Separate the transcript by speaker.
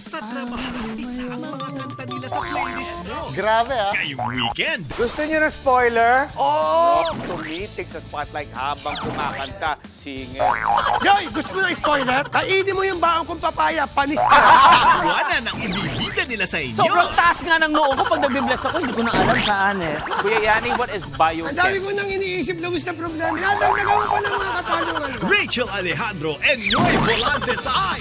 Speaker 1: Sa trabaho, isa ang mga kanta nila sa playlist mo.
Speaker 2: Grabe ah.
Speaker 1: Ngayong weekend,
Speaker 2: Gusto niyo ng spoiler?
Speaker 3: Oh!
Speaker 2: Tumitig sa spotlight habang kumakanta. Singer.
Speaker 3: Yoy, gusto mo ng spoiler? Kainin mo yung baong kong papaya, panis na.
Speaker 1: buwanan ang ibibida nila sa inyo.
Speaker 4: Sobrang taas nga ng noo ko pag nagbibless ako, hindi ko na alam saan eh. Kuya Yani, what is
Speaker 3: Ang dami ko nang iniisip lubos na problema. Yan ang nagawa pa ng mga katanungan ko.
Speaker 1: Rachel Alejandro and Noy Volantes ay